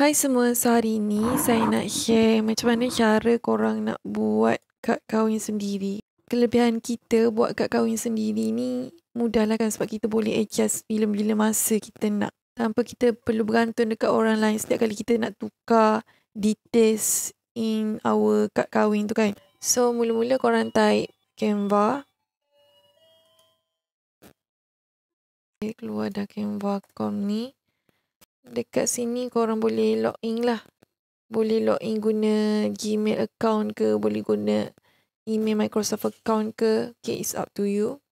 Hai semua, so hari ni saya nak share macam mana cara korang nak buat kad kahwin sendiri. Kelebihan kita buat kad kahwin sendiri ni mudah lah kan sebab kita boleh adjust bila-bila masa kita nak. Tanpa kita perlu bergantung dekat orang lain setiap kali kita nak tukar details in our kad kahwin tu kan. So mula-mula korang type Canva. Okay, keluar dah Canva com ni dekat sini korang boleh login lah. Boleh login guna Gmail account ke, boleh guna email Microsoft account ke. Okay, it's up to you.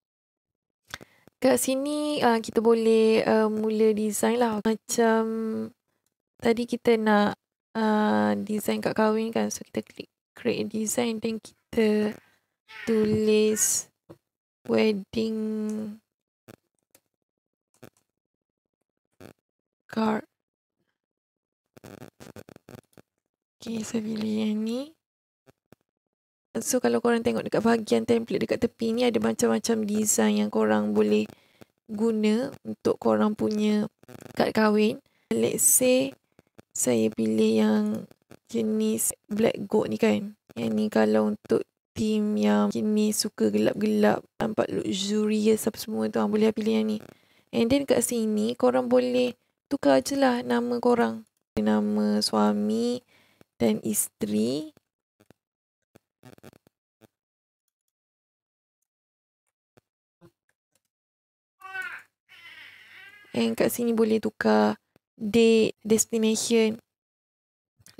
Kat sini uh, kita boleh uh, mula design lah. Macam tadi kita nak uh, design kat kahwin kan. So kita klik create design dan kita tulis wedding card. Okay, saya pilih yang ni. So, kalau korang tengok dekat bahagian template dekat tepi ni ada macam-macam design yang korang boleh guna untuk korang punya kad kahwin. Let's say, saya pilih yang jenis black gold ni kan. Yang ni kalau untuk team yang jenis suka gelap-gelap, nampak luxurious apa semua tu, boleh pilih yang ni. And then kat sini, korang boleh tukar je lah nama korang. Nama suami dan isteri. And kat sini boleh tukar date, destination.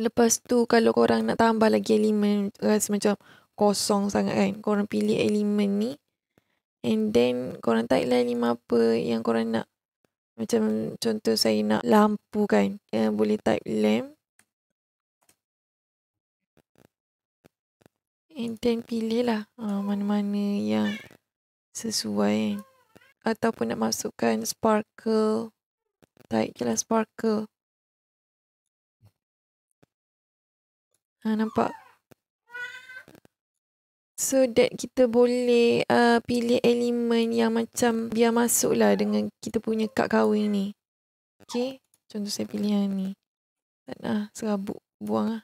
Lepas tu kalau korang nak tambah lagi elemen rasa macam kosong sangat kan. Korang pilih elemen ni. And then korang type lah elemen apa yang korang nak. Macam contoh saya nak lampu kan. Uh, boleh type lamp. And then pilih lah uh, mana-mana yang sesuai kan. Ataupun nak masukkan sparkle. Type je lah sparkle. Ha, nampak? So that kita boleh uh, pilih elemen yang macam biar masuk lah dengan kita punya kad kahwin ni. Okay. Contoh saya pilih yang ni. Tak nak serabut. Buang lah.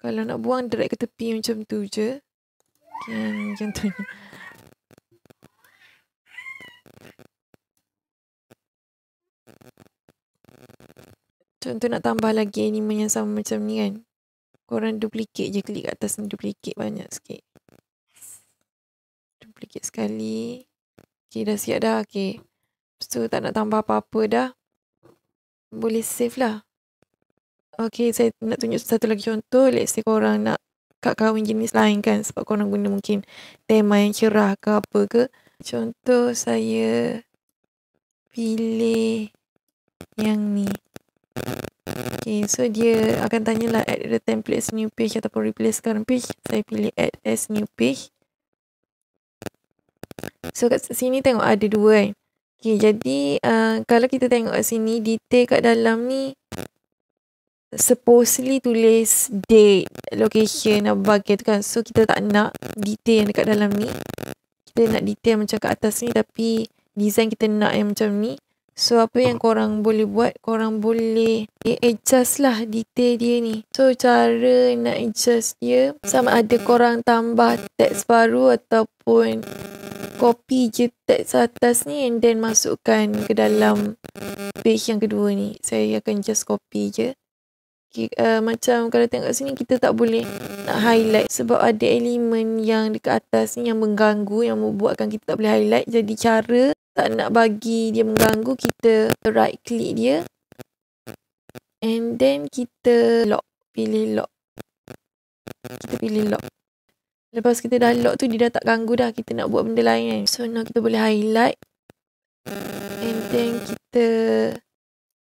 Kalau nak buang direct ke tepi macam tu je. Okay, yang contohnya. Contoh nak tambah lagi elemen yang sama macam ni kan korang duplicate je klik kat atas ni duplicate banyak sikit. Duplicate sekali. Okay dah siap dah. Okay so tak nak tambah apa-apa dah. Boleh save lah. Okay saya nak tunjuk satu lagi contoh. Let's say korang nak kad kahwin jenis lain kan sebab korang guna mungkin tema yang cerah ke apa ke. Contoh saya pilih yang ni Okay, so dia akan tanya lah add the template as new page ataupun replace current page. Saya pilih add as new page. So kat sini tengok ada dua kan. Okay, jadi uh, kalau kita tengok kat sini detail kat dalam ni supposedly tulis date, location, apa bagian tu kan. So kita tak nak detail yang dekat dalam ni. Kita nak detail macam kat atas ni tapi design kita nak yang macam ni. So apa yang korang boleh buat? Korang boleh adjust lah detail dia ni. So cara nak adjust dia Sama ada korang tambah teks baru Ataupun Copy je teks atas ni And then masukkan ke dalam Page yang kedua ni. Saya akan just copy je uh, Macam kalau tengok sini Kita tak boleh nak highlight Sebab ada elemen yang dekat atas ni Yang mengganggu Yang membuatkan kita tak boleh highlight. Jadi cara tak nak bagi dia mengganggu kita right click dia. And then kita lock pilih lock. Kita pilih lock. Lepas kita dah lock tu dia dah tak ganggu dah. Kita nak buat benda lain kan? So now kita boleh highlight. And then kita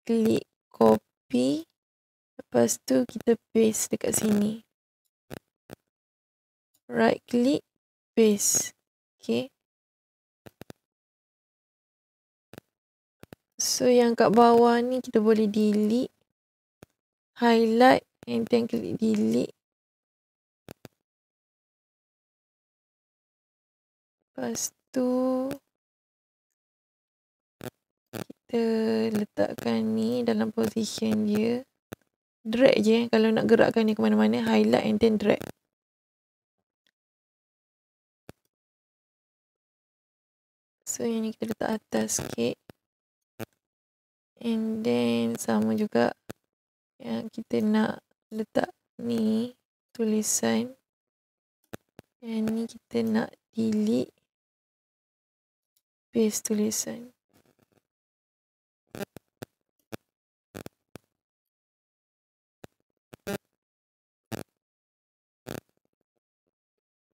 klik copy lepas tu kita paste dekat sini right click paste okay So yang kat bawah ni kita boleh delete. Highlight and then klik delete. Lepas tu kita letakkan ni dalam position dia. Drag je. Kalau nak gerakkan ni ke mana-mana highlight and then drag. So yang ni kita letak atas sikit. And then sama juga yang kita nak letak ni tulisan. Yang ni kita nak delete paste tulisan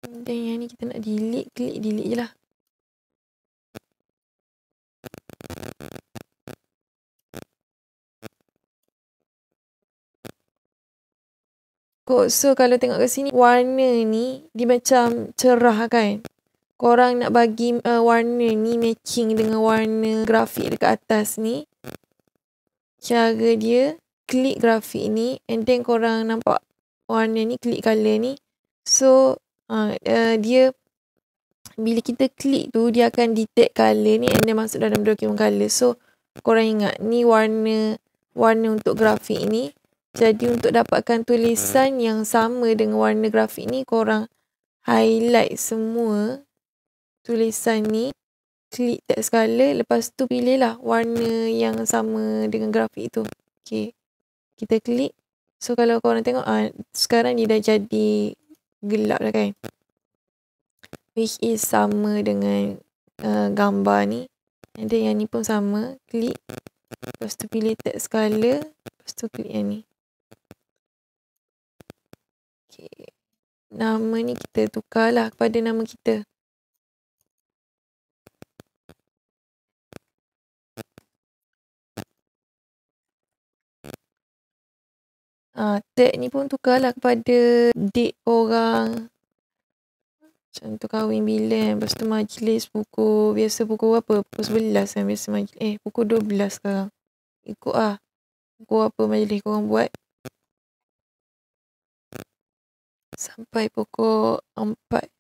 dan yang ni kita nak delete klik delete je lah So kalau tengok kat sini warna ni dia macam cerah kan. Korang nak bagi uh, warna ni matching dengan warna grafik dekat atas ni. Cara dia klik grafik ni and then korang nampak warna ni klik color ni. So uh, uh, dia bila kita klik tu dia akan detect color ni and then masuk dalam document color. So korang ingat ni warna warna untuk grafik ni jadi untuk dapatkan tulisan yang sama dengan warna grafik ni korang highlight semua tulisan ni klik text color lepas tu pilih lah warna yang sama dengan grafik tu. Okay. Kita klik. So kalau korang tengok ah, sekarang ni dah jadi gelap dah kan. Which is sama dengan uh, gambar ni. And then yang ni pun sama. Klik. Lepas tu pilih text color. Lepas tu klik yang ni. Okay. Nama ni kita tukarlah kepada nama kita. Ah, tag ni pun tukarlah kepada date orang. Contoh kahwin bila Lepas tu majlis pukul biasa pukul apa? Pukul 11 kan biasa majlis. Eh pukul 12 sekarang. Ikut lah. Pukul apa majlis korang buat. sampai pukul 4.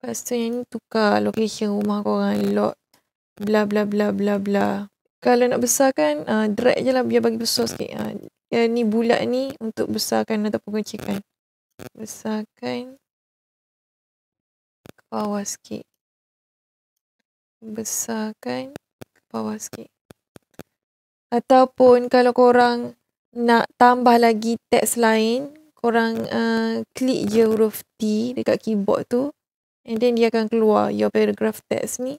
Lepas tu yang ni tukar location rumah korang, lot, bla bla bla bla bla. Kalau nak besarkan, uh, drag je lah biar bagi besar sikit. Uh, yang ni bulat ni untuk besarkan ataupun kecilkan. Besarkan ke bawah sikit. Besarkan ke bawah sikit. Ataupun kalau korang nak tambah lagi teks lain, korang uh, klik je huruf T dekat keyboard tu and then dia akan keluar your paragraph text ni.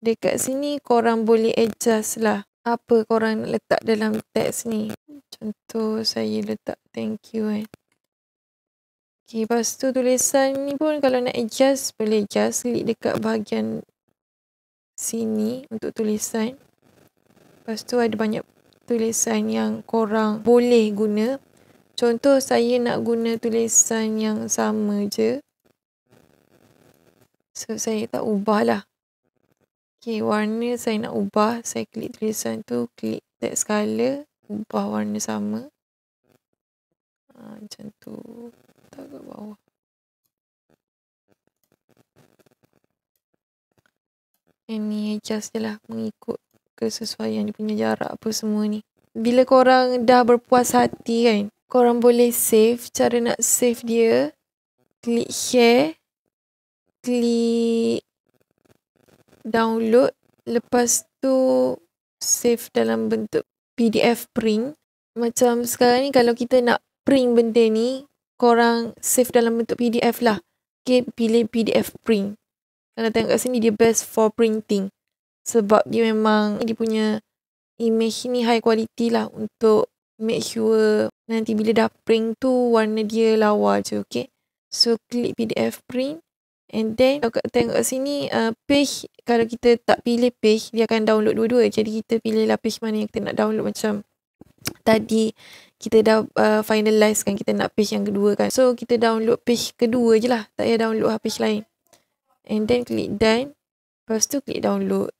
Dekat sini korang boleh adjust lah apa korang nak letak dalam teks ni. Contoh saya letak thank you kan. Okay, lepas tu tulisan ni pun kalau nak adjust boleh adjust. Klik dekat bahagian sini untuk tulisan. Lepas tu ada banyak tulisan yang korang boleh guna. Contoh saya nak guna tulisan yang sama je. So saya tak ubah lah. Okay, warna saya nak ubah. Saya klik tulisan tu, klik text color, ubah warna sama. Ha, macam tu. Tak ke bawah. Ini adjust je lah mengikut kesesuaian dia punya jarak apa semua ni. Bila korang dah berpuas hati kan, korang boleh save. Cara nak save dia, klik share, klik download. Lepas tu save dalam bentuk PDF print. Macam sekarang ni kalau kita nak print benda ni, korang save dalam bentuk PDF lah. Okay, pilih PDF print. Kalau tengok kat sini dia best for printing sebab dia memang dia punya image ni high quality lah untuk make sure nanti bila dah print tu warna dia lawa je okay so klik PDF print and then kalau tengok kat sini uh, page kalau kita tak pilih page dia akan download dua-dua. Jadi kita pilih lah page mana yang kita nak download. Macam tadi kita dah uh, finalize kan kita nak page yang kedua kan. So kita download page kedua je lah. Tak payah download lah page lain. And then klik done. Lepas tu klik download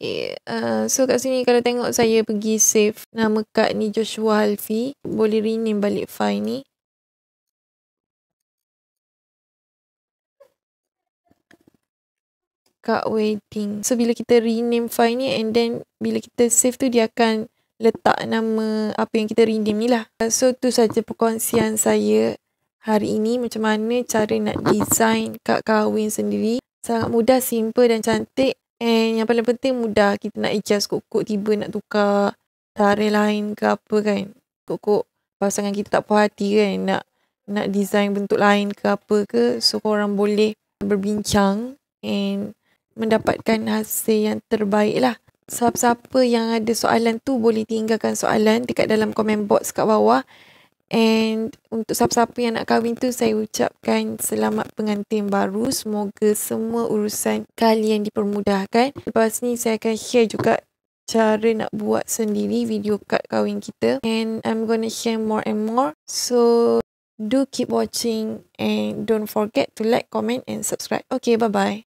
Okay, uh, so kat sini kalau tengok saya pergi save nama kad ni Joshua Alfi, boleh rename balik file ni. kak wedding. So bila kita rename file ni and then bila kita save tu dia akan letak nama apa yang kita rename ni lah. So tu saja perkongsian saya hari ini macam mana cara nak design kad kahwin sendiri. Sangat mudah, simple dan cantik. And yang paling penting mudah kita nak adjust kok-kok tiba nak tukar tarikh lain ke apa kan. Kok-kok pasangan kita tak puas hati kan nak nak design bentuk lain ke apa ke. So korang boleh berbincang and mendapatkan hasil yang terbaik lah. Siapa-siapa yang ada soalan tu boleh tinggalkan soalan dekat dalam komen box kat bawah. And untuk siapa-siapa yang nak kahwin tu saya ucapkan selamat pengantin baru. Semoga semua urusan kalian dipermudahkan. Lepas ni saya akan share juga cara nak buat sendiri video kad kahwin kita. And I'm gonna share more and more. So do keep watching and don't forget to like, comment and subscribe. Okay, bye-bye.